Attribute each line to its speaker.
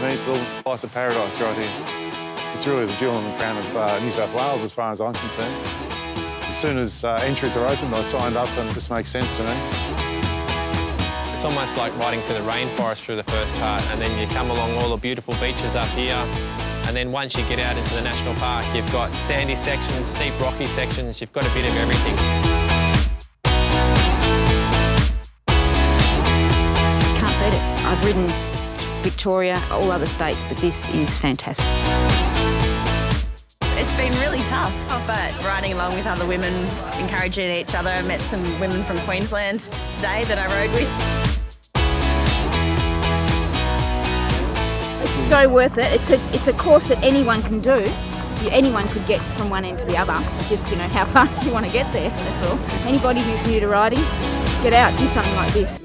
Speaker 1: me, it's a little slice of paradise right here. It's really the jewel in the crown of uh, New South Wales as far as I'm concerned. As soon as uh, entries are opened, I signed up and it just makes sense to me.
Speaker 2: It's almost like riding through the rainforest through the first part and then you come along all the beautiful beaches up here and then once you get out into the national park, you've got sandy sections, steep rocky sections, you've got a bit of everything.
Speaker 3: Can't beat it. I've ridden Victoria, all other states, but this is fantastic.
Speaker 4: It's been really tough, but riding along with other women, encouraging each other. I met some women from Queensland today that I rode with.
Speaker 3: It's so worth it. It's a, it's a course that anyone can do. Anyone could get from one end to the other. It's just, you know, how fast you want to get there, that's all. Anybody who's new to riding, get out, do something like this.